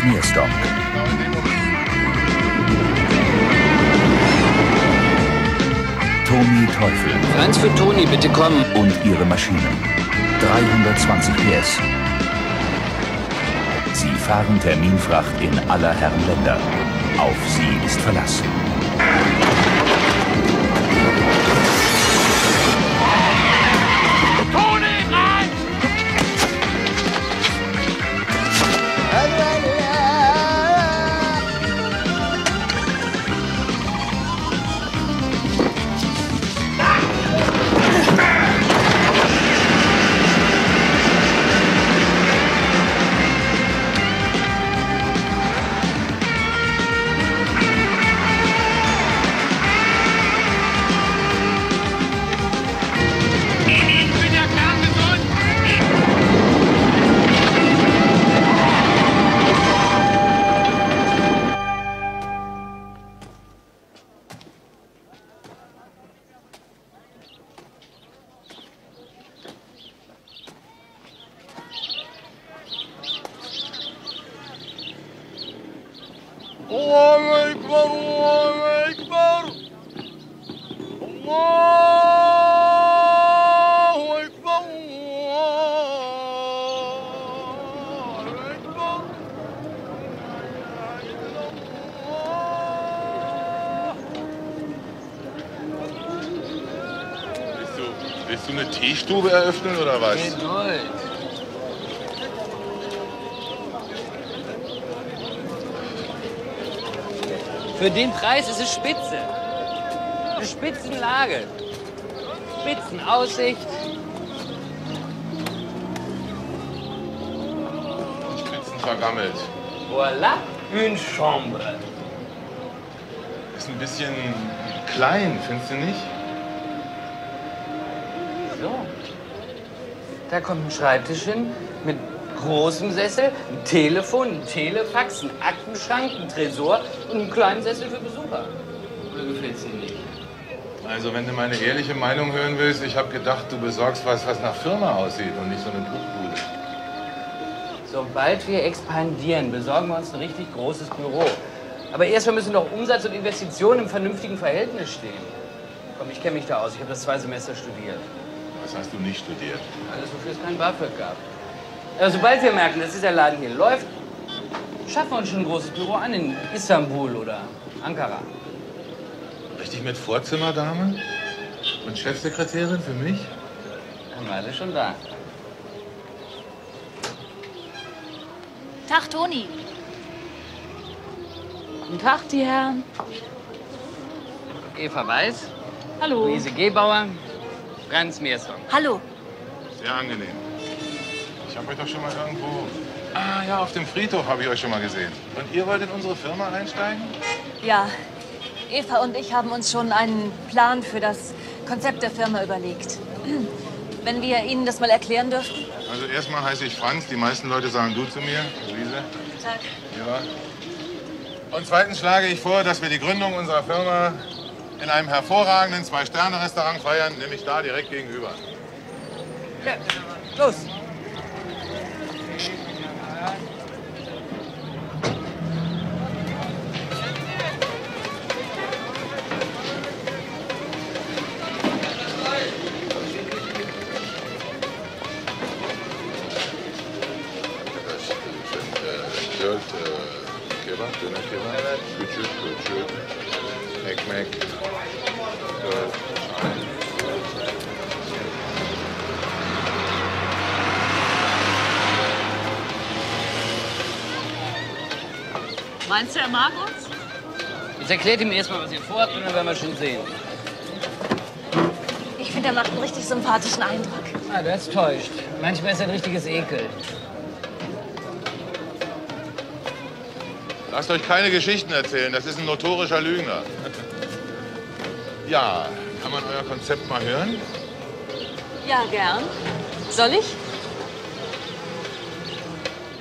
Franz Mierstock. Toni Teufel. Franz für Toni, bitte kommen. Und ihre Maschinen. 320 PS. Sie fahren Terminfracht in aller Herren Länder. Auf sie ist Verlass. Willst du eine Teestube eröffnen oder was? Geduld. Für den Preis ist es spitze. Eine Spitzenlage. Spitzenaussicht. Spitzen vergammelt. Voilà, une chambre. Ist ein bisschen klein, findest du nicht? So. Da kommt ein Schreibtisch hin mit großem Sessel, ein Telefon, ein Telefax, ein Aktenschrank, ein Tresor und einen kleinen Sessel für Besucher. Oder gefällt's dir nicht? Also, wenn du meine ehrliche Meinung hören willst, ich habe gedacht, du besorgst was, was nach Firma aussieht und nicht so eine Bruchbude. Sobald wir expandieren, besorgen wir uns ein richtig großes Büro. Aber erstmal müssen doch Umsatz und Investitionen im vernünftigen Verhältnis stehen. Komm, ich kenne mich da aus. Ich habe das zwei Semester studiert. Was hast du nicht studiert? Alles, wofür es kein BAföG gab. Aber sobald wir merken, dass dieser Laden hier läuft, schaffen wir uns schon ein großes Büro an in Istanbul oder Ankara. Richtig mit Vorzimmerdame? Und Chefsekretärin für mich? Haben wir alle schon da. Tag, Toni. Guten Tag, die Herren. Eva Weiß, Hallo. Luise Gebauer, Franz Meersong. Hallo. Sehr angenehm. Ich habe euch doch schon mal irgendwo... Ah ja, auf dem Friedhof habe ich euch schon mal gesehen. Und ihr wollt in unsere Firma einsteigen? Ja, Eva und ich haben uns schon einen Plan für das Konzept der Firma überlegt. Wenn wir Ihnen das mal erklären dürfen. Also erstmal heiße ich Franz, die meisten Leute sagen du zu mir, Luise. Tag. Ja. Und zweitens schlage ich vor, dass wir die Gründung unserer Firma in einem hervorragenden Zwei-Sterne-Restaurant feiern, nämlich da direkt gegenüber. Ja, los. Jetzt erklärt ihm erstmal, was ihr vorhabt, und dann werden wir schon sehen. Ich finde, er macht einen richtig sympathischen Eindruck. Ah, das täuscht. Manchmal ist er ein richtiges Ekel. Lasst euch keine Geschichten erzählen, das ist ein notorischer Lügner. Ja, kann man euer Konzept mal hören? Ja, gern. Soll ich?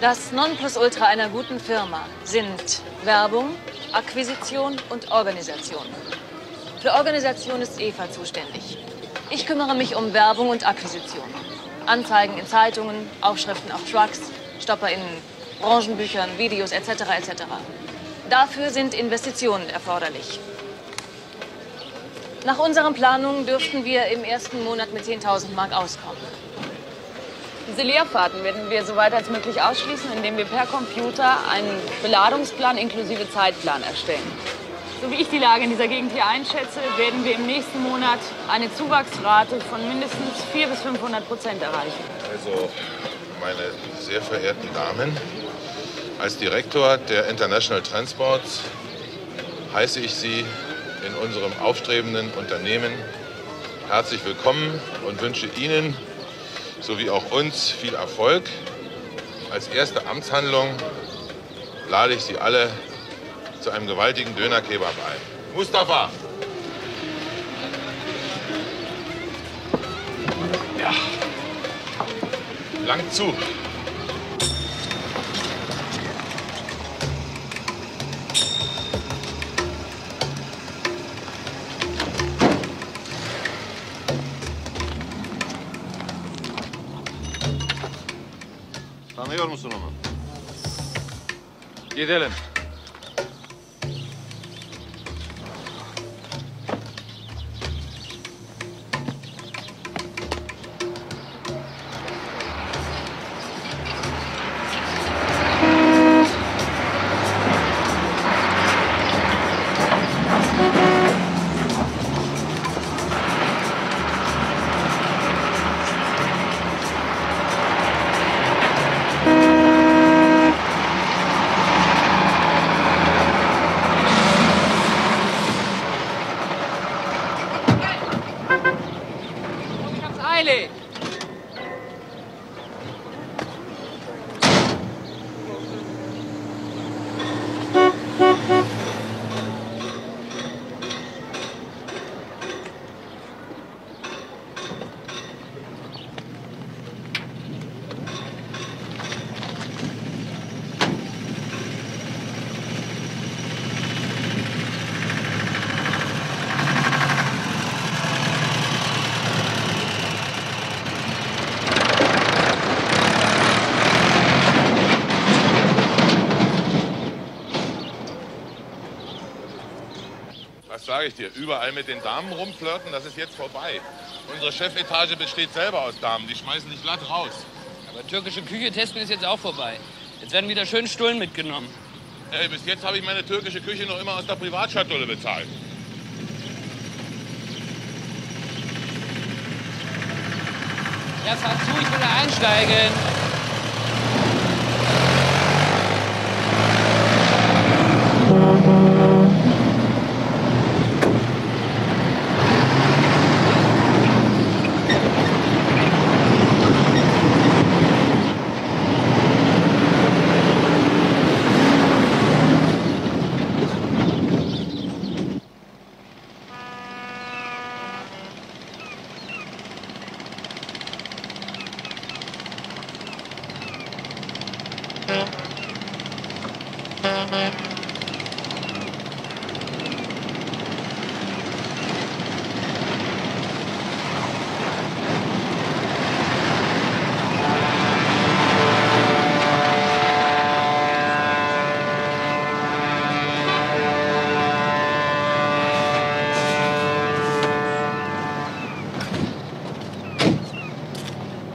Das Nonplusultra einer guten Firma sind Werbung, Akquisition und Organisation. Für Organisation ist Eva zuständig. Ich kümmere mich um Werbung und Akquisition. Anzeigen in Zeitungen, Aufschriften auf Trucks, Stopper in Branchenbüchern, Videos etc. etc. Dafür sind Investitionen erforderlich. Nach unseren Planungen dürften wir im ersten Monat mit 10.000 Mark auskommen. Diese Leerfahrten werden wir so weit als möglich ausschließen, indem wir per Computer einen Beladungsplan inklusive Zeitplan erstellen. So wie ich die Lage in dieser Gegend hier einschätze, werden wir im nächsten Monat eine Zuwachsrate von mindestens 400 bis 500 Prozent erreichen. Also, meine sehr verehrten Damen, als Direktor der International Transports heiße ich Sie in unserem aufstrebenden Unternehmen herzlich willkommen und wünsche Ihnen sowie auch uns viel Erfolg. Als erste Amtshandlung lade ich Sie alle zu einem gewaltigen Dönerkebab ein. Mustafa! Ja. Lang zu. Tanıyor musun onu? Gidelim. Sage ich dir? Überall mit den Damen rumflirten, das ist jetzt vorbei. Unsere Chefetage besteht selber aus Damen, die schmeißen dich glatt raus. Aber türkische Küche testen ist jetzt auch vorbei. Jetzt werden wieder schön Stullen mitgenommen. Ey, bis jetzt habe ich meine türkische Küche noch immer aus der Privatschatulle bezahlt. Ja, fahr zu, ich will da einsteigen.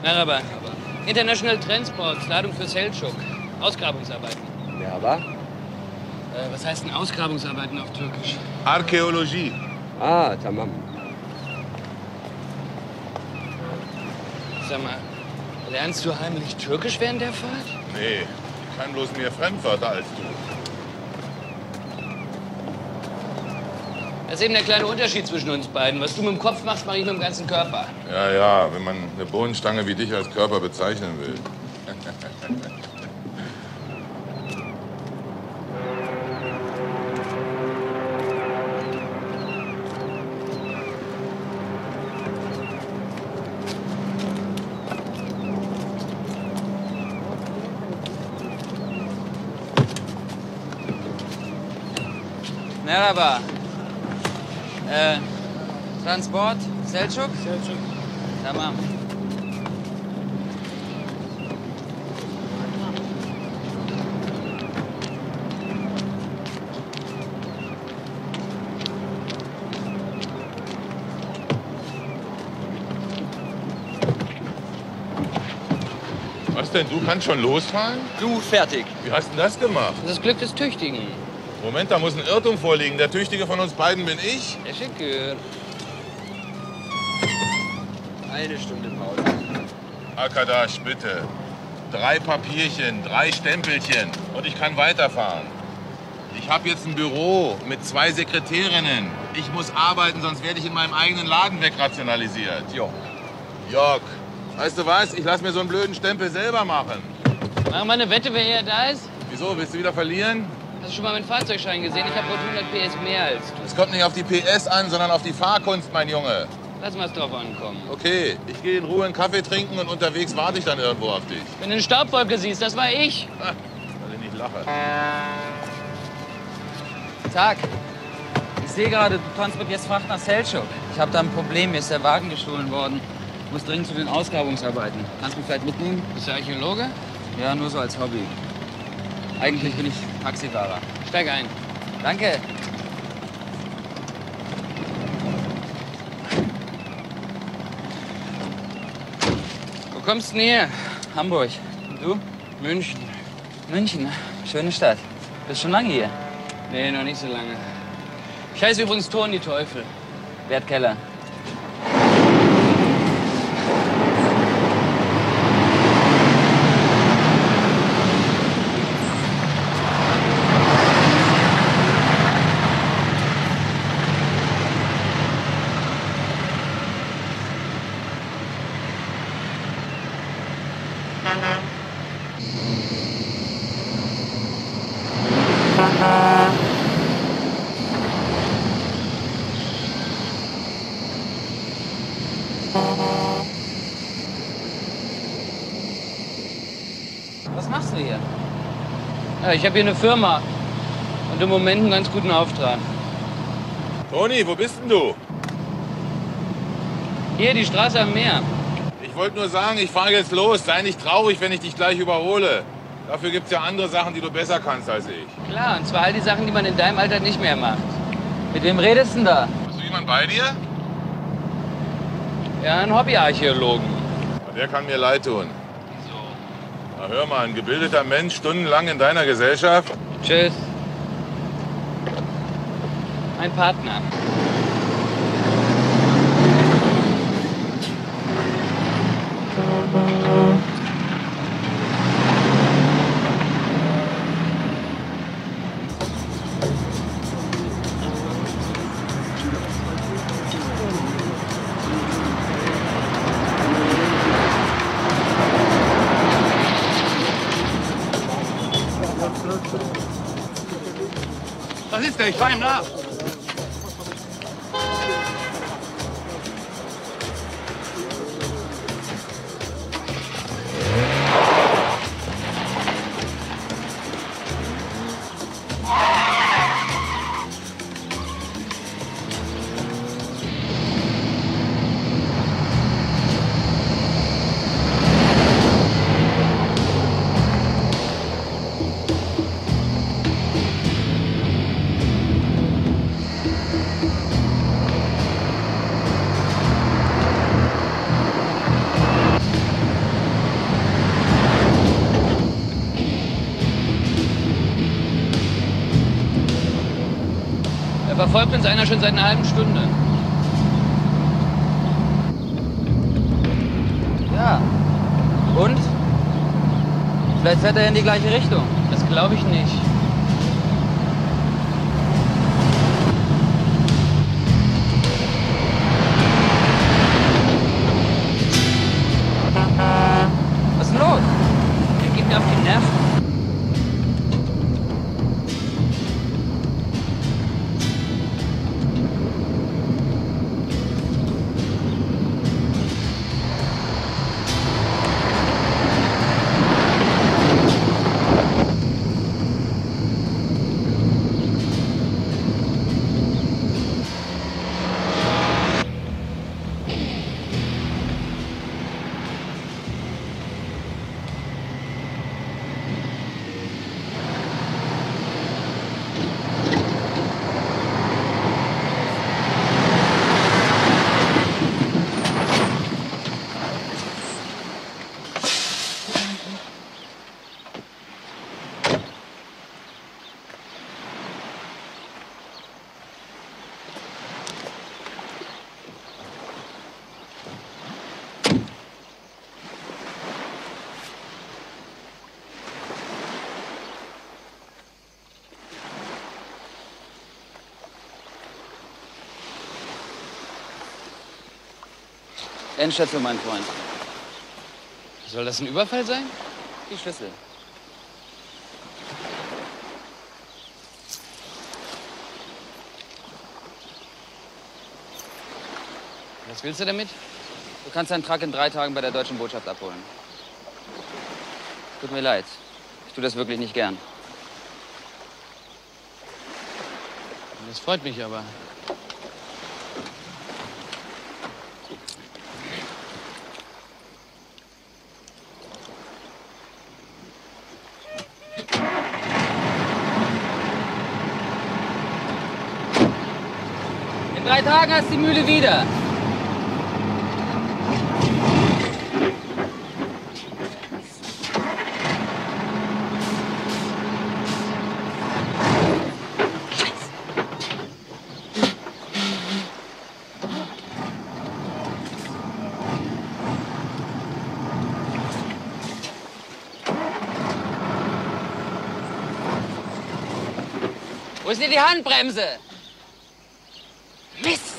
Merhaba. International Transports, Ladung für Selçuk. Ausgrabungsarbeiten. Merhaba. Äh, was heißt denn Ausgrabungsarbeiten auf Türkisch? Archäologie. Ah, tamam. Sag mal, lernst du heimlich Türkisch während der Fahrt? Nee, ich kann bloß mehr Fremdwörter als du. Das ist eben der kleine Unterschied zwischen uns beiden. Was du mit dem Kopf machst, mache ich mit dem ganzen Körper. Ja, ja, wenn man eine Bohnenstange wie dich als Körper bezeichnen will. Merhaba. Äh, Transport, Selçuk? Selçuk. Tamam. Was denn, du kannst schon losfahren? Du, fertig. Wie hast du das gemacht? Das Glück des Tüchtigen. Moment, da muss ein Irrtum vorliegen. Der Tüchtige von uns beiden bin ich. Der Schicke. Eine Stunde Pause. Akadash, bitte. Drei Papierchen, drei Stempelchen und ich kann weiterfahren. Ich habe jetzt ein Büro mit zwei Sekretärinnen. Ich muss arbeiten, sonst werde ich in meinem eigenen Laden wegrationalisiert. Jo. Jörg, weißt du was? Ich lass mir so einen blöden Stempel selber machen. Machen wir eine Wette, wer eher da ist? Wieso? Willst du wieder verlieren? Hast du schon mal meinen Fahrzeugschein gesehen? Ich habe rund 100 PS mehr als du. Es kommt nicht auf die PS an, sondern auf die Fahrkunst, mein Junge. Lass mal es drauf ankommen. Okay, ich gehe in Ruhe einen Kaffee trinken und unterwegs warte ich dann irgendwo auf dich. Wenn du eine Staubwolke siehst, das war ich. Weil ich nicht lache. Tag. Ich sehe gerade, du transportierst Fracht nach Selchuk. Ich habe da ein Problem, mir ist der Wagen gestohlen worden. Ich muss dringend zu den Ausgrabungsarbeiten. Kannst du mich vielleicht mitnehmen? Bist du Archäologe? Ja, nur so als Hobby. Eigentlich bin ich Taxifahrer. Steig ein. Danke. Wo kommst du denn her? Hamburg. Und du? München. München. Schöne Stadt. Bist schon lange hier? Nee, noch nicht so lange. Ich heiße übrigens Toni Teufel. Bert Keller. Was machst du hier? Ja, ich habe hier eine Firma. Und im Moment einen ganz guten Auftrag. Toni, wo bist denn du? Hier, die Straße am Meer. Ich wollte nur sagen, ich fahre jetzt los. Sei nicht traurig, wenn ich dich gleich überhole. Dafür gibt es ja andere Sachen, die du besser kannst als ich. Klar, und zwar all die Sachen, die man in deinem Alter nicht mehr macht. Mit wem redest du denn da? Hast du jemanden bei dir? Ja, ein Hobbyarchäologen. Der kann mir leid tun. Na, hör mal, ein gebildeter Mensch stundenlang in deiner Gesellschaft. Tschüss. Mein Partner. Da verfolgt uns einer schon seit einer halben Stunde. Ja. Und? Vielleicht fährt er in die gleiche Richtung. Das glaube ich nicht. Endstation, mein Freund. Soll das ein Überfall sein? Die Schlüssel. Was willst du damit? Du kannst deinen Truck in drei Tagen bei der deutschen Botschaft abholen. Tut mir leid. Ich tue das wirklich nicht gern. Das freut mich aber. In drei Tagen hast du die Mühle wieder. Wo ist denn die Handbremse? Mist!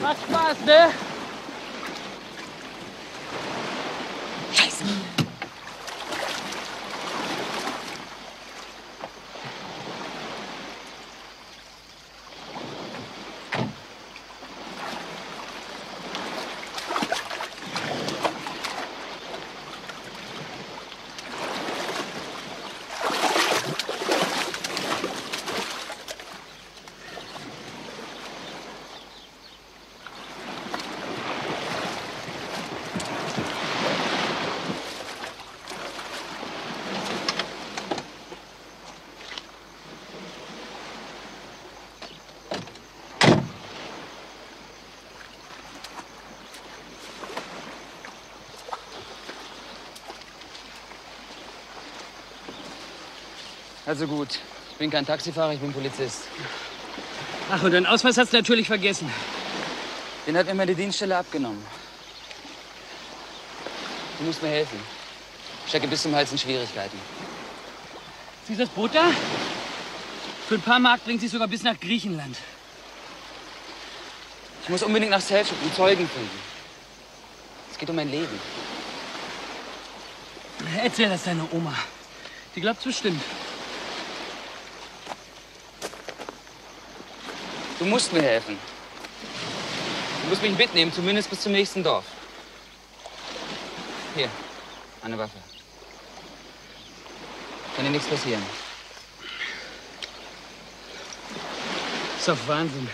Macht Spaß, ne? Also gut. Ich bin kein Taxifahrer, ich bin Polizist. Ach, und deinen Ausweis hast du natürlich vergessen. Den hat mir meine Dienststelle abgenommen. Du musst mir helfen. Ich stecke bis zum Hals in Schwierigkeiten. Siehst du das Boot da? Für ein paar Mark bringt sie sogar bis nach Griechenland. Ich muss unbedingt nach Selçuk und Zeugen finden. Es geht um mein Leben. Erzähl das deiner Oma. Die glaubt's bestimmt. Du musst mir helfen. Du musst mich mitnehmen, zumindest bis zum nächsten Dorf. Hier, eine Waffe. Kann dir nichts passieren. Ist doch Wahnsinn.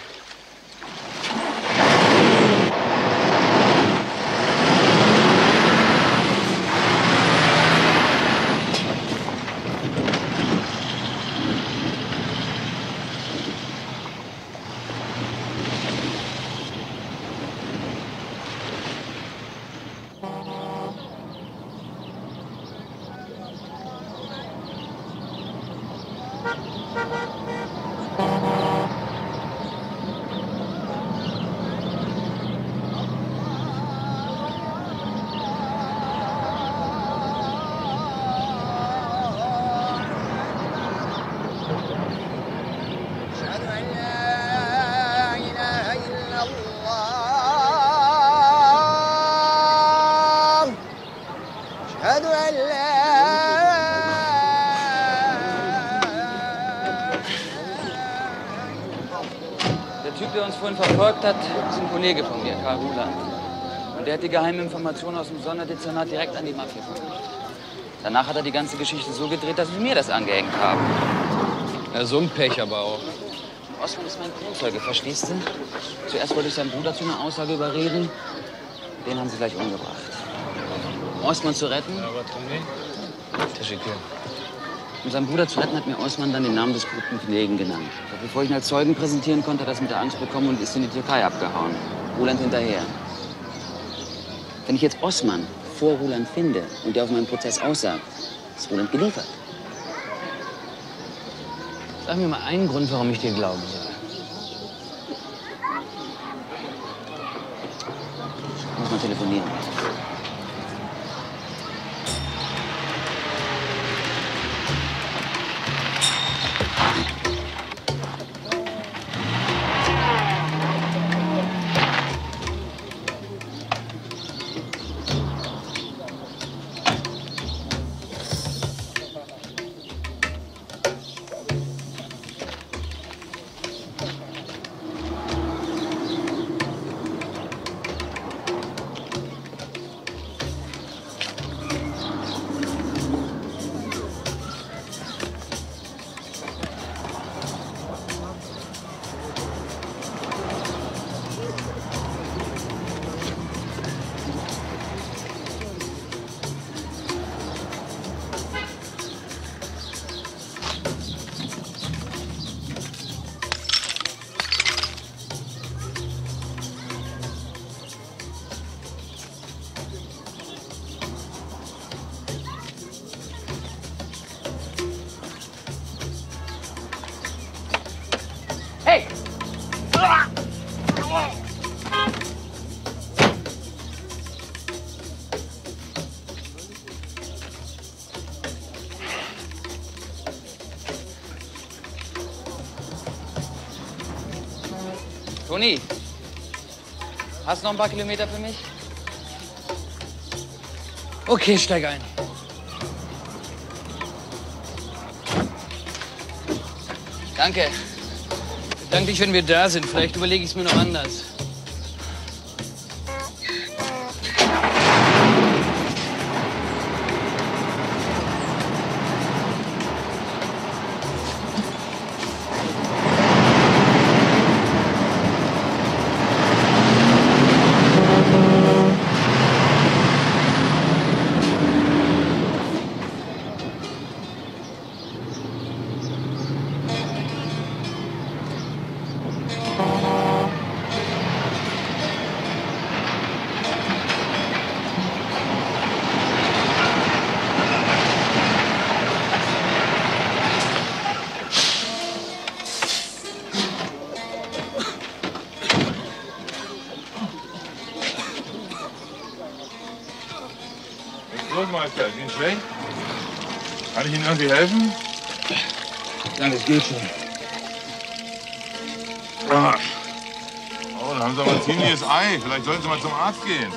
Vorhin verfolgt hat, ist ein Kollege von mir, Karl Ruland. Und der hat die geheimen Informationen aus dem Sonderdezernat direkt an die Mafia vermittelt. Danach hat er die ganze Geschichte so gedreht, dass sie mir das angehängt haben. Ja, so ein Pech aber auch. Osman ist mein Kronzeuge, verstehst du? Zuerst wollte ich seinen Bruder zu einer Aussage überreden. Den haben sie gleich umgebracht. Um Osman zu retten, um seinen Bruder zu retten, hat mir Osman dann den Namen des guten Kollegen genannt. Doch bevor ich ihn als Zeugen präsentieren konnte, hat er das mit der Angst bekommen und ist in die Türkei abgehauen. Roland hinterher. Wenn ich jetzt Osman vor Roland finde und der auf meinem Prozess aussagt, ist Roland geliefert. Sag mir mal einen Grund, warum ich dir glauben soll. Ich muss mal telefonieren. Toni, hast du noch ein paar Kilometer für mich? Okay, steig ein. Danke. Dank dich, wenn wir da sind. Vielleicht überlege ich es mir noch anders. Ihnen schlecht? Kann ich Ihnen irgendwie helfen? Danke, es geht schon. Ah. Oh, dann haben Sie aber ein ziemliches Ei. Vielleicht sollten Sie mal zum Arzt gehen.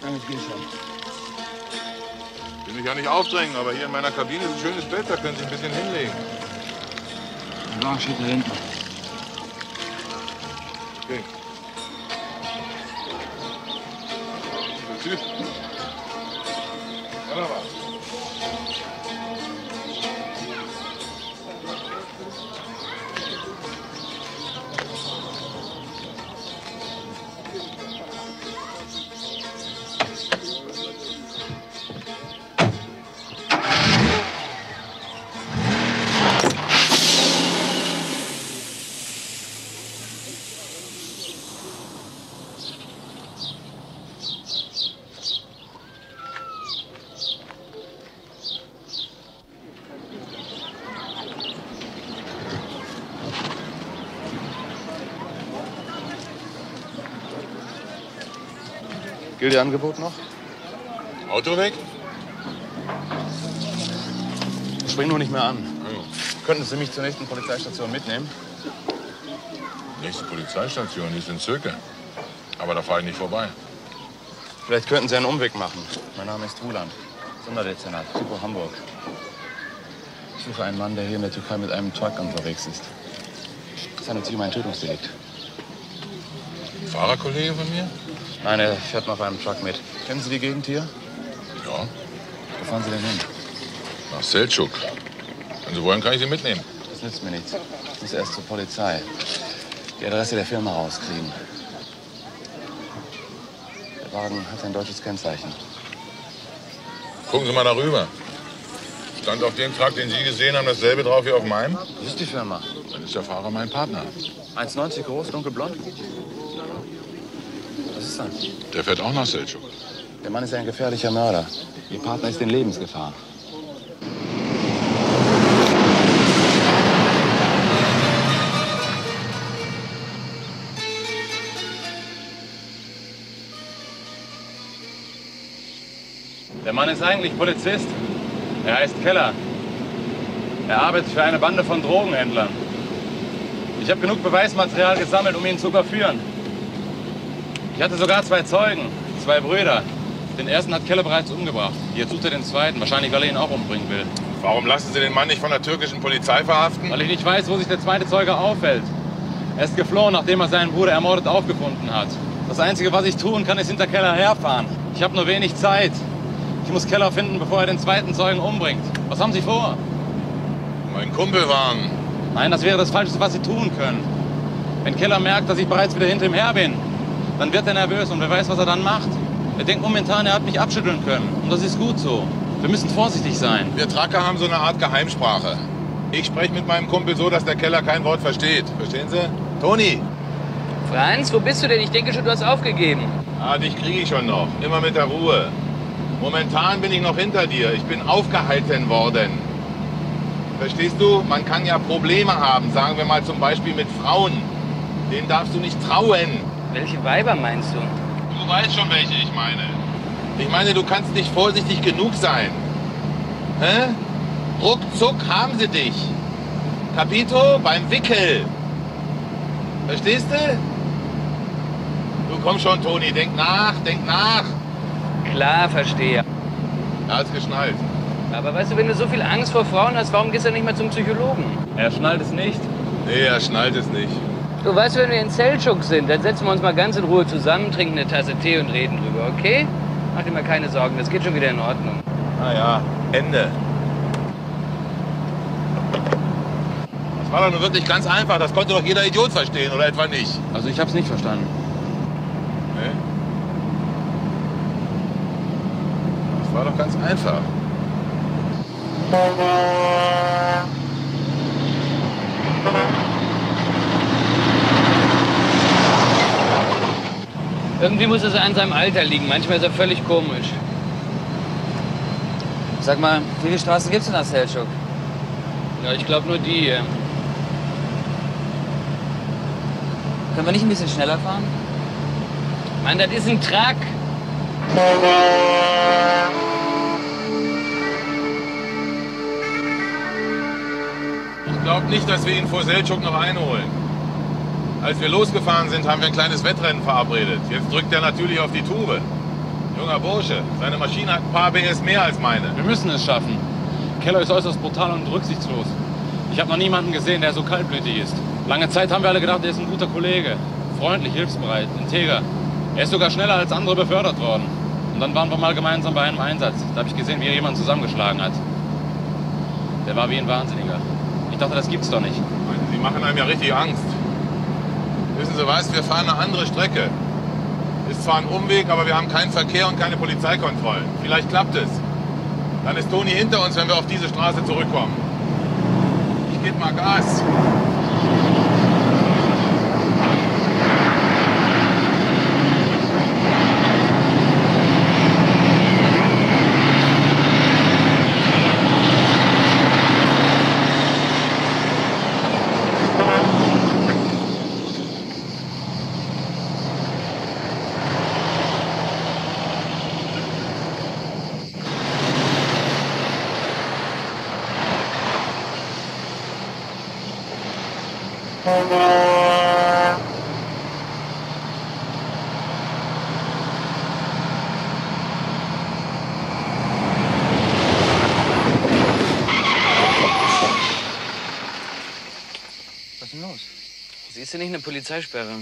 Danke, es geht schon. Ich will mich ja nicht aufdrängen, aber hier in meiner Kabine ist ein schönes Bett, da können Sie ein bisschen hinlegen. Der Wagen steht da hinten. Gilt Ihr Angebot noch? Auto weg? Ich spring nur nicht mehr an. Oh. Könnten Sie mich zur nächsten Polizeistation mitnehmen? Nächste Polizeistation, die ist in Zirke. Aber da fahre ich nicht vorbei. Vielleicht könnten Sie einen Umweg machen. Mein Name ist Ruland, Sonderdezernat, Typo Hamburg. Ich suche einen Mann, der hier in der Türkei mit einem Truck unterwegs ist. Es handelt sich um ein Tötungsdelikt. Fahrerkollege von mir? Nein, er fährt noch auf einem Truck mit. Kennen Sie die Gegend hier? Ja, Wo fahren Sie denn hin? nach Seltschuk. Wenn Sie wollen, kann ich Sie mitnehmen. Das nützt mir nichts. Ich muss erst zur Polizei. Die Adresse der Firma rauskriegen. Der Wagen hat ein deutsches Kennzeichen. Gucken Sie mal darüber. Stand auf dem Truck, den Sie gesehen haben, dasselbe drauf wie auf meinem? Das ist die Firma. Dann ist der Fahrer mein Partner. 1,90 groß, dunkelblond. Interessant. Der fährt auch nach Selçuk. Der Mann ist ein gefährlicher Mörder. Ihr Partner ist in Lebensgefahr. Der Mann ist eigentlich Polizist. Er heißt Keller. Er arbeitet für eine Bande von Drogenhändlern. Ich habe genug Beweismaterial gesammelt, um ihn zu überführen. Ich hatte sogar zwei Zeugen, zwei Brüder. Den ersten hat Keller bereits umgebracht. Jetzt sucht er den zweiten, wahrscheinlich weil er ihn auch umbringen will. Warum lassen Sie den Mann nicht von der türkischen Polizei verhaften? Weil ich nicht weiß, wo sich der zweite Zeuge aufhält. Er ist geflohen, nachdem er seinen Bruder ermordet aufgefunden hat. Das Einzige, was ich tun kann, ist hinter Keller herfahren. Ich habe nur wenig Zeit. Ich muss Keller finden, bevor er den zweiten Zeugen umbringt. Was haben Sie vor? Mein Kumpel warnen. Nein, das wäre das Falscheste, was Sie tun können. Wenn Keller merkt, dass ich bereits wieder hinter ihm her bin, dann wird er nervös und wer weiß, was er dann macht. Er denkt momentan, er hat mich abschütteln können. Und das ist gut so. Wir müssen vorsichtig sein. Wir Tracker haben so eine Art Geheimsprache. Ich spreche mit meinem Kumpel so, dass der Keller kein Wort versteht. Verstehen Sie? Toni! Franz, wo bist du denn? Ich denke schon, du hast aufgegeben. Ah, dich kriege ich schon noch. Immer mit der Ruhe. Momentan bin ich noch hinter dir. Ich bin aufgehalten worden. Verstehst du? Man kann ja Probleme haben. Sagen wir mal zum Beispiel mit Frauen. Denen darfst du nicht trauen. Welche Weiber meinst du? Du weißt schon, welche ich meine. Ich meine, du kannst nicht vorsichtig genug sein. Hä? Ruckzuck haben sie dich. Capito beim Wickel. Verstehst du? Du komm schon, Toni. Denk nach, denk nach. Klar, verstehe. Er hat's geschnallt. Aber weißt du, wenn du so viel Angst vor Frauen hast, warum gehst du nicht mal zum Psychologen? Er schnallt es nicht. Nee, er schnallt es nicht. Du weißt, wenn wir in Seltschuk sind, dann setzen wir uns mal ganz in Ruhe zusammen, trinken eine Tasse Tee und reden drüber, okay? Mach dir mal keine Sorgen, das geht schon wieder in Ordnung. Na ja, Ende. Das war doch nur wirklich ganz einfach. Das konnte doch jeder Idiot verstehen, oder etwa nicht? Also ich habe es nicht verstanden. Nee? Das war doch ganz einfach. Irgendwie muss es an seinem Alter liegen. Manchmal ist er völlig komisch. Sag mal, wie viele Straßen gibt's denn nach Seltschuk? Ja, ich glaube nur die hier. Können wir nicht ein bisschen schneller fahren? Mann, das ist ein Truck. Ich glaube nicht, dass wir ihn vor Seltschuk noch einholen. Als wir losgefahren sind, haben wir ein kleines Wettrennen verabredet. Jetzt drückt er natürlich auf die Tube. Junger Bursche, seine Maschine hat ein paar BS mehr als meine. Wir müssen es schaffen. Keller ist äußerst brutal und rücksichtslos. Ich habe noch niemanden gesehen, der so kaltblütig ist. Lange Zeit haben wir alle gedacht, er ist ein guter Kollege. Freundlich, hilfsbereit, integer. Er ist sogar schneller als andere befördert worden. Und dann waren wir mal gemeinsam bei einem Einsatz. Da habe ich gesehen, wie er jemanden zusammengeschlagen hat. Der war wie ein Wahnsinniger. Ich dachte, das gibt's doch nicht. Sie machen einem ja richtig Angst. Wissen Sie was, wir fahren eine andere Strecke. Ist zwar ein Umweg, aber wir haben keinen Verkehr und keine Polizeikontrollen. Vielleicht klappt es. Dann ist Toni hinter uns, wenn wir auf diese Straße zurückkommen. Ich gebe mal Gas. Eine Polizeisperre?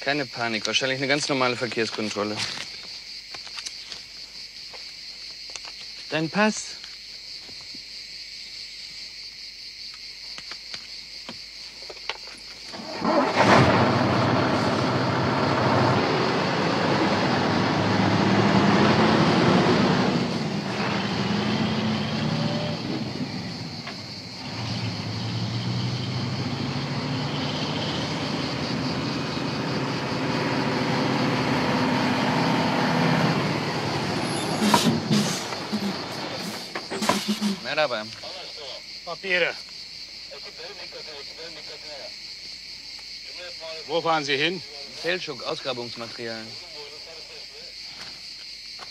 Keine Panik, wahrscheinlich eine ganz normale Verkehrskontrolle. Dein Pass. Merhaba. Papiere. Wo fahren Sie hin? Feldschuk, Ausgrabungsmaterial.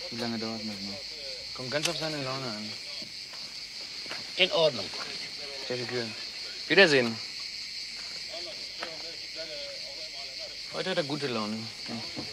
Wie lange dauert das noch? Kommt ganz auf seine Laune an. In Ordnung. Sehr viel. Wiedersehen. Heute hat er gute Laune. Ja.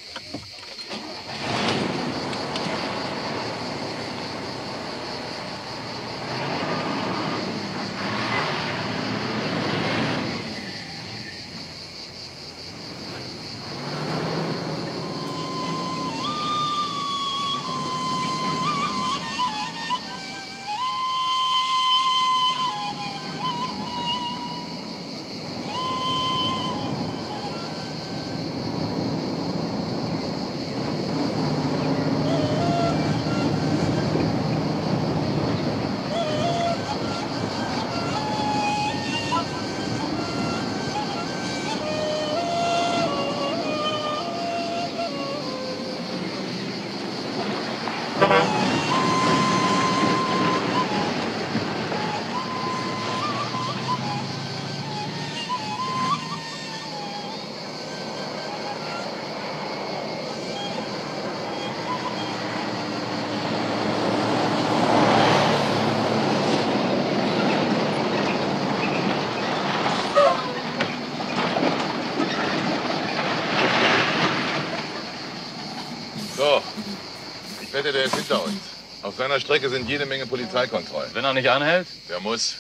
Wette, der ist hinter uns. Auf seiner Strecke sind jede Menge Polizeikontrollen. Wenn er nicht anhält? Der muss.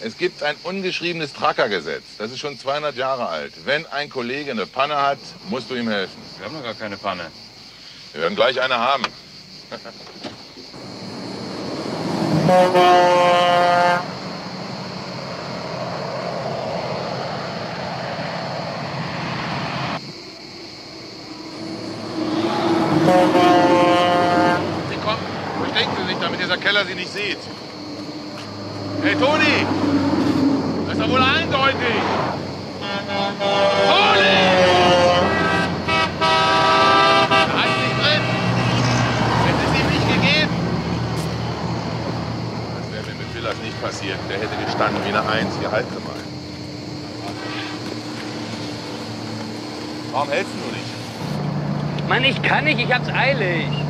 Es gibt ein ungeschriebenes Trackergesetz. Das ist schon 200 Jahre alt. Wenn ein Kollege eine Panne hat, musst du ihm helfen. Wir haben doch gar keine Panne. Wir werden gleich eine haben. Sie kommen. Verstecken Sie sich, Keller Sie nicht sieht. Hey, Toni! Das ist doch wohl eindeutig! Toni! Da ist nicht drin! Es ist ihm nicht gegeben! Das wäre mir mit Villas nicht passiert. Der hätte gestanden wie eine Eins. Hier, halt Sie mal. Warum hältst du nicht? Mann, ich kann nicht, ich hab's eilig.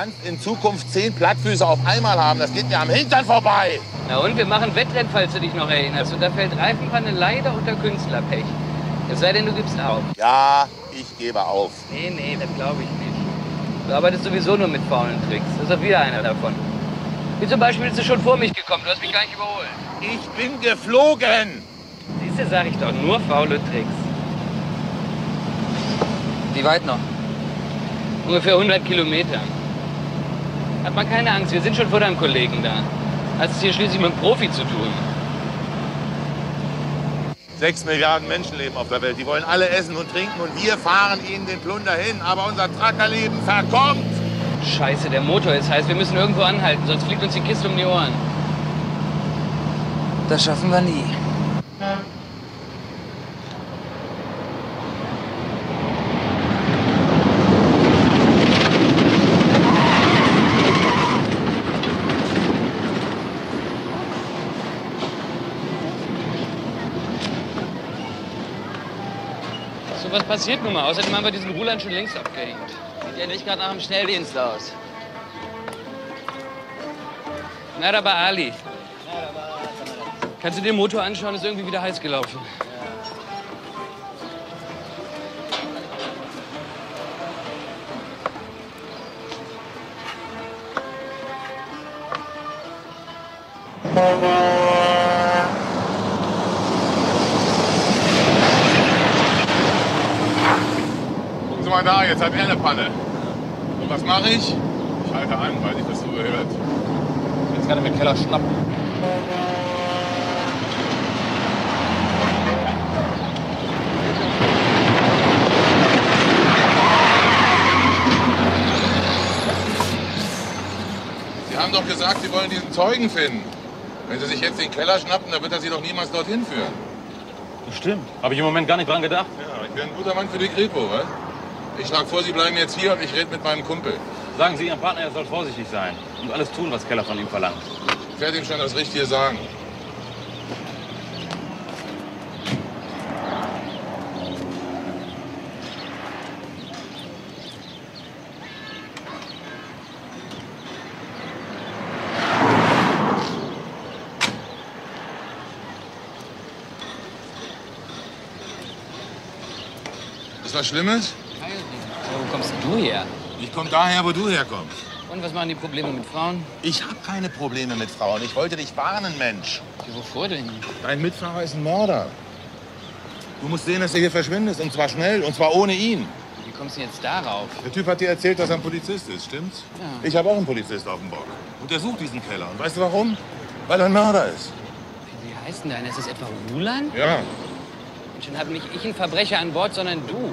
Du kannst in Zukunft zehn Plattfüße auf einmal haben. Das geht mir am Hintern vorbei. Na und, wir machen Wettrennen, falls du dich noch erinnerst. Und da fällt Reifenpanne leider unter Künstlerpech. Es sei denn, du gibst auf. Ja, ich gebe auf. Nee, nee, das glaube ich nicht. Du arbeitest sowieso nur mit faulen Tricks. Das ist doch wieder einer davon. Wie zum Beispiel bist du schon vor mich gekommen, du hast mich gar nicht überholt. Ich bin geflogen. Siehst du, sag ich doch, nur faule Tricks. Wie weit noch? Ungefähr 100 Kilometer. Hat man keine Angst, wir sind schon vor deinem Kollegen da. Hast es hier schließlich mit einem Profi zu tun. Sechs Milliarden Menschen leben auf der Welt. Die wollen alle essen und trinken und wir fahren ihnen den Plunder hin. Aber unser Trackerleben verkommt. Scheiße, der Motor ist heiß. Wir müssen irgendwo anhalten, sonst fliegt uns die Kiste um die Ohren. Das schaffen wir nie. So was passiert nun mal. Außerdem haben wir diesen Ruland schon längst abgehängt. Sieht ja nicht gerade nach einem Schnelldienst aus. Na, da war Ali. Kannst du dir den Motor anschauen? Ist irgendwie wieder heiß gelaufen. Gucken Mal da, jetzt hat er eine Panne. Und was mache ich? Ich halte an, weil sich das so gehört. Jetzt kann er mit Keller schnappen. Sie haben doch gesagt, Sie wollen diesen Zeugen finden. Wenn Sie sich jetzt den Keller schnappen, dann wird er Sie doch niemals dorthin führen. Stimmt. Habe ich im Moment gar nicht dran gedacht. Ja, ich bin ein guter Mann für die Kripo, was? Ich schlage vor, Sie bleiben jetzt hier und ich rede mit meinem Kumpel. Sagen Sie Ihrem Partner, er soll vorsichtig sein und alles tun, was Keller von ihm verlangt. Ich werde ihm schon das Richtige sagen. Ist was Schlimmes? Du her? Ich komme daher, wo du herkommst. Und was machen die Probleme mit Frauen? Ich habe keine Probleme mit Frauen. Ich wollte dich warnen, Mensch. Ja, wovor denn? Dein Mitfahrer ist ein Mörder. Du musst sehen, dass er hier verschwindest. Und zwar schnell. Und zwar ohne ihn. Wie kommst du jetzt darauf? Der Typ hat dir erzählt, dass er ein Polizist ist, stimmt's? Ja. Ich habe auch einen Polizist auf dem Bock. Und der sucht diesen Keller. Und weißt du warum? Weil er ein Mörder ist. Wie heißt denn deiner? Ist das etwa Rulan? Ja. Und schon habe nicht ich ein Verbrecher an Bord, sondern du.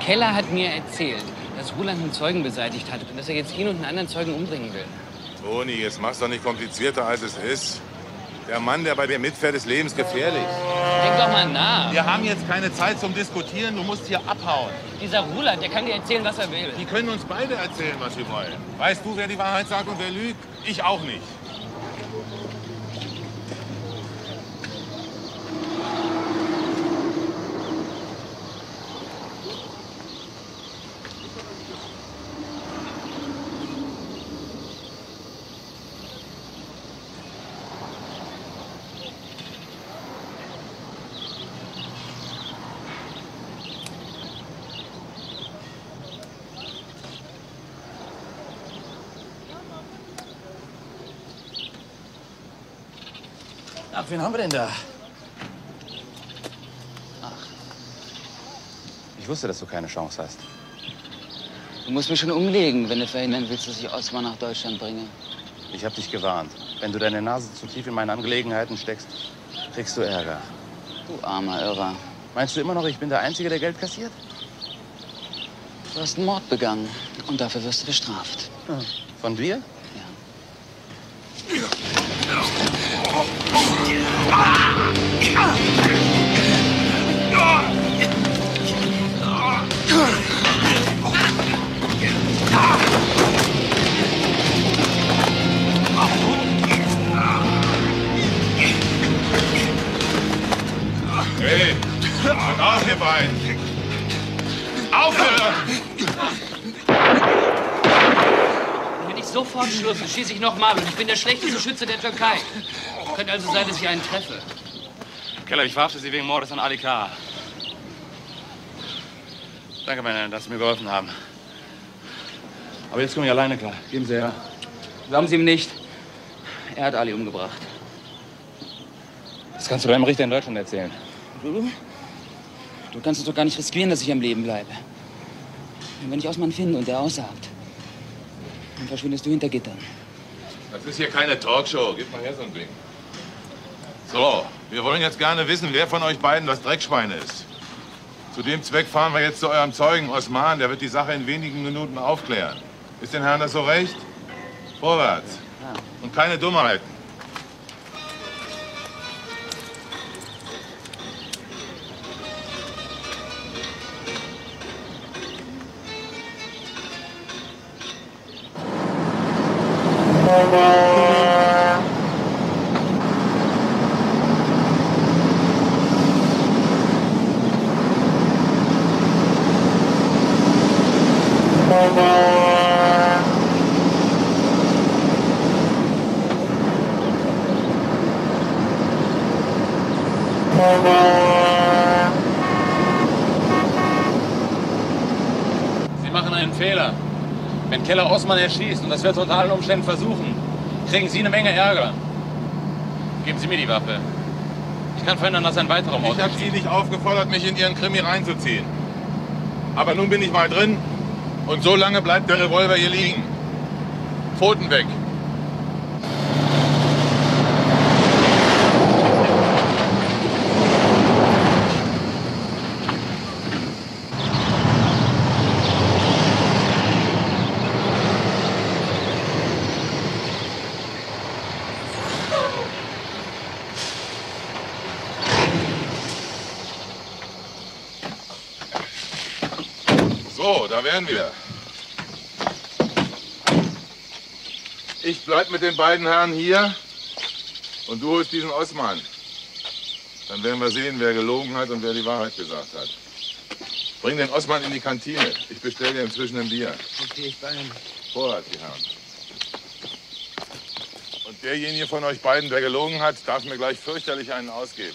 Keller hat mir erzählt, dass Ruland einen Zeugen beseitigt hat und dass er jetzt ihn und einen anderen Zeugen umbringen will. Toni, jetzt mach's doch nicht komplizierter, als es ist. Der Mann, der bei dir mitfährt, ist lebensgefährlich. Denk doch mal nach. Wir haben jetzt keine Zeit zum Diskutieren. Du musst hier abhauen. Dieser Ruland, der kann dir erzählen, was er will. Die können uns beide erzählen, was sie wollen. Weißt du, wer die Wahrheit sagt und wer lügt? Ich auch nicht. Wen haben wir denn da? Ich wusste, dass du keine Chance hast. Du musst mich schon umlegen, wenn du verhindern willst, dass ich Osman nach Deutschland bringe. Ich habe dich gewarnt. Wenn du deine Nase zu tief in meine Angelegenheiten steckst, kriegst du Ärger. Du armer Irrer. Meinst du immer noch, ich bin der Einzige, der Geld kassiert? Du hast einen Mord begangen und dafür wirst du bestraft. Von dir? Hey, auf, ihr beiden. Aufhören! Wenn ich sofort Schluss, schieße ich nochmal und ich bin der schlechteste Schütze der Türkei. Könnte also sein, dass ich einen treffe. Keller, ich verhafte Sie wegen Mordes an Ali K. Danke, meine Herren, dass Sie mir geholfen haben. Aber jetzt komme ich alleine klar. Geben Sie her. Glauben Sie ihm nicht. Er hat Ali umgebracht. Das kannst du deinem Richter in Deutschland erzählen. Du? Du kannst es doch gar nicht riskieren, dass ich am Leben bleibe. Und wenn ich Osman finde und er aussagt, dann verschwindest du hinter Gittern. Das ist hier keine Talkshow. Gib mal her so ein Ding. So, wir wollen jetzt gerne wissen, wer von euch beiden das Dreckschwein ist. Zu dem Zweck fahren wir jetzt zu eurem Zeugen Osman. Der wird die Sache in wenigen Minuten aufklären. Ist den Herrn das so recht? Vorwärts. Und keine Dummheiten. Sie machen einen Fehler. Osman erschießt, und das wird unter allen Umständen versuchen, kriegen Sie eine Menge Ärger. Geben Sie mir die Waffe. Ich kann verhindern, dass ein weiterer Mord Ich habe Sie nicht aufgefordert, mich in Ihren Krimi reinzuziehen. Aber nun bin ich mal drin und so lange bleibt der Revolver hier liegen. Pfoten weg. So, da wären wir. Ich bleib mit den beiden Herren hier und du holst diesen Osman. Dann werden wir sehen, wer gelogen hat und wer die Wahrheit gesagt hat. Bring den Osman in die Kantine. Ich bestelle dir inzwischen ein Bier. Okay, ich bei ihm. Vorrat, die Herren. Und derjenige von euch beiden, der gelogen hat, darf mir gleich fürchterlich einen ausgeben.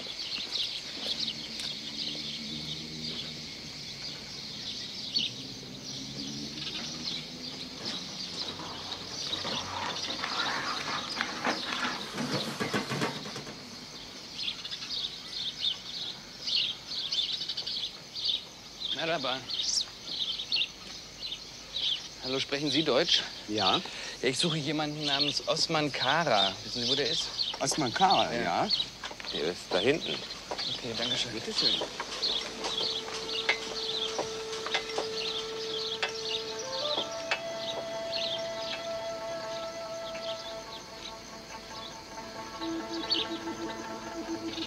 Merhaba. Hallo, sprechen Sie Deutsch? Ja. Ja, ich suche jemanden namens Osman Kara. Wissen Sie, wo der ist? Osman Kara, ja. Der ist da hinten. Okay, danke schön. Bitte schön.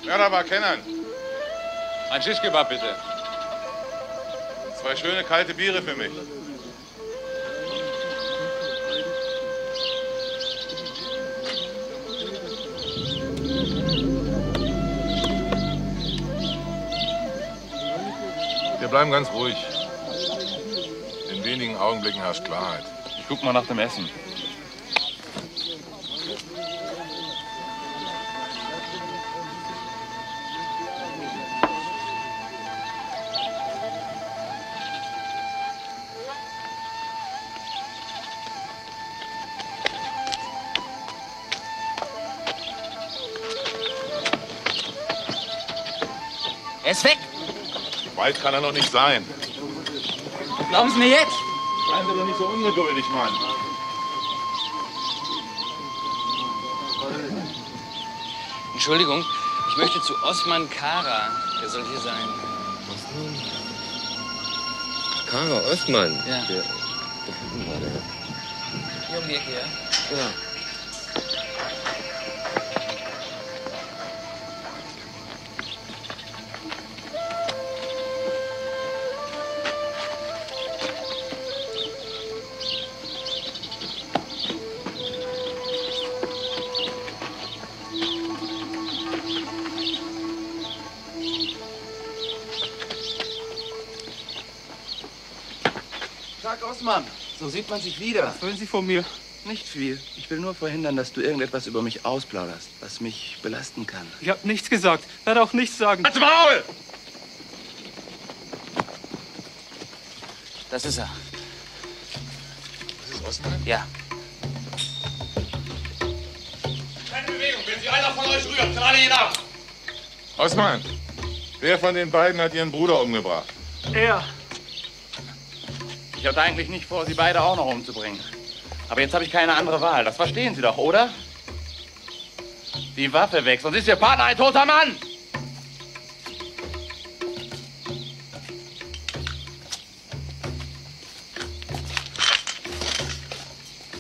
Merhaba, Kenan. Ein Schischkebab bitte. Zwei schöne kalte Biere für mich. Bleiben ganz ruhig. In wenigen Augenblicken herrscht Klarheit. Ich guck mal nach dem Essen. Ist weg. Weit kann er noch nicht sein. Glauben Sie mir jetzt? Seien Sie doch nicht so ungeduldig, Mann. Entschuldigung, ich möchte zu Osman Kara. Der soll hier sein. Kara Osman. Ja. Der, der hinten war der. Hier um die Ecke, ja? Ja. So sieht man sich wieder. Was wollen Sie von mir? Nicht viel. Ich will nur verhindern, dass du irgendetwas über mich ausplauderst, was mich belasten kann. Ich habe nichts gesagt. Werde auch nichts sagen. Als Maul! Das ist er. Das ist Osman? Ja. Keine Bewegung. Wenn sich einer von euch rührt, knall ihn ab. Osman, wer von den beiden hat ihren Bruder umgebracht? Er. Ich hatte eigentlich nicht vor, sie beide auch noch umzubringen. Aber jetzt habe ich keine andere Wahl. Das verstehen Sie doch, oder? Die Waffe weg, sonst ist Ihr Partner ein toter Mann!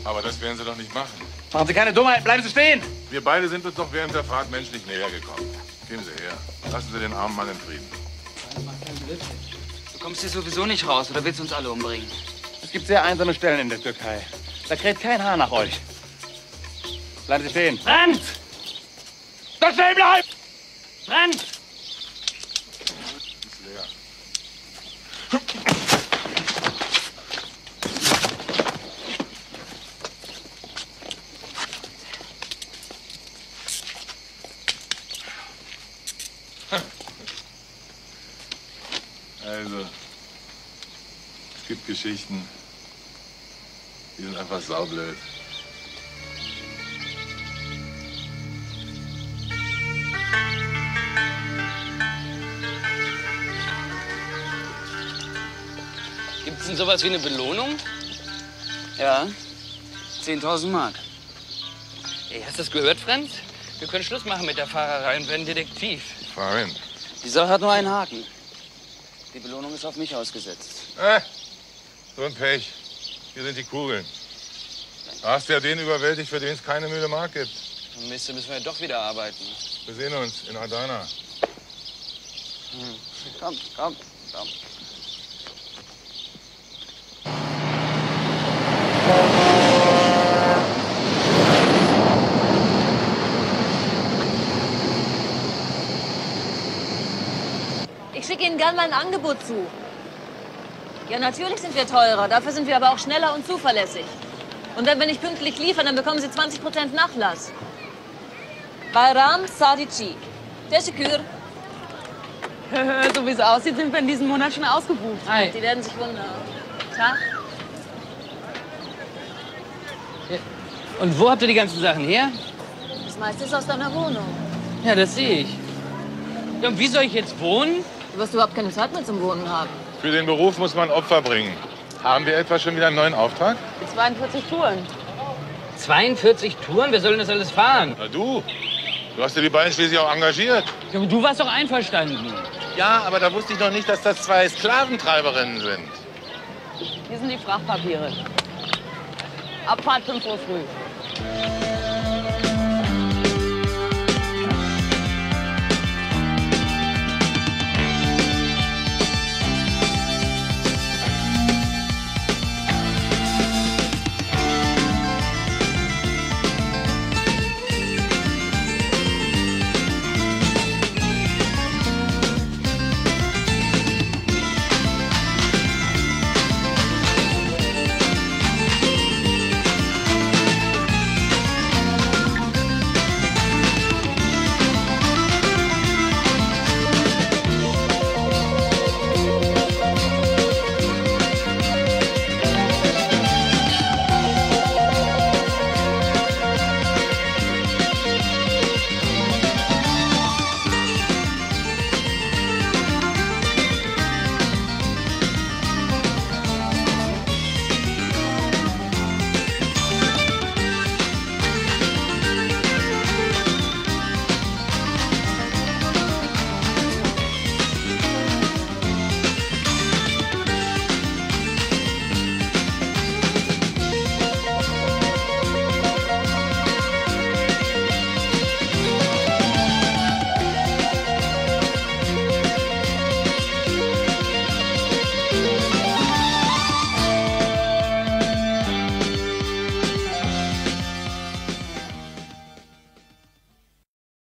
Aber das werden Sie doch nicht machen. Machen Sie keine Dummheit, bleiben Sie stehen! Wir beide sind uns doch während der Fahrt menschlich näher gekommen. Geben Sie her. Lassen Sie den armen Mann in Frieden. Du kommst hier sowieso nicht raus oder willst du uns alle umbringen? Es gibt sehr einsame Stellen in der Türkei. Da kräht kein Haar nach euch. Bleiben Sie stehen. Brennt! Da stehen bleiben! Brennt! Ist leer. Also, es gibt Geschichten, die sind einfach saublöd. Gibt es denn sowas wie eine Belohnung? Ja. 10.000 Mark. Ey, hast du das gehört, Franz? Wir können Schluss machen mit der Fahrerei und werden Detektiv. Fahr hin. Die Sache hat nur einen Haken. Die Belohnung ist auf mich ausgesetzt. Äh, so ein Pech. Hier sind die Kugeln. Da hast du ja den überwältigt, für den es keine müde Mark gibt. Mist, müssen wir ja doch wieder arbeiten. Wir sehen uns in Adana. Komm, komm, komm. Ich schicke Ihnen gern mal ein Angebot zu. Ja, natürlich sind wir teurer. Dafür sind wir aber auch schneller und zuverlässig. Und wenn wir nicht pünktlich liefern, dann bekommen Sie 20% Nachlass. Bayram Sadici. Teşekkür. so wie es aussieht, sind wir in diesem Monat schon ausgebucht. Hi. Die werden sich wundern. Tag. Und wo habt ihr die ganzen Sachen her? Das meiste ist aus deiner Wohnung. Ja, das sehe ich. Ja, und wie soll ich jetzt wohnen? Du wirst überhaupt keine Zeit mehr zum Wohnen haben. Für den Beruf muss man Opfer bringen. Haben wir etwa schon wieder einen neuen Auftrag? 42 Touren. 42 Touren? Wer soll denn das alles fahren? Na du. Du hast ja die beiden schließlich auch engagiert. Ja, aber du warst doch einverstanden. Ja, aber da wusste ich noch nicht, dass das zwei Sklaventreiberinnen sind. Hier sind die Frachtpapiere. Abfahrt 5 Uhr früh.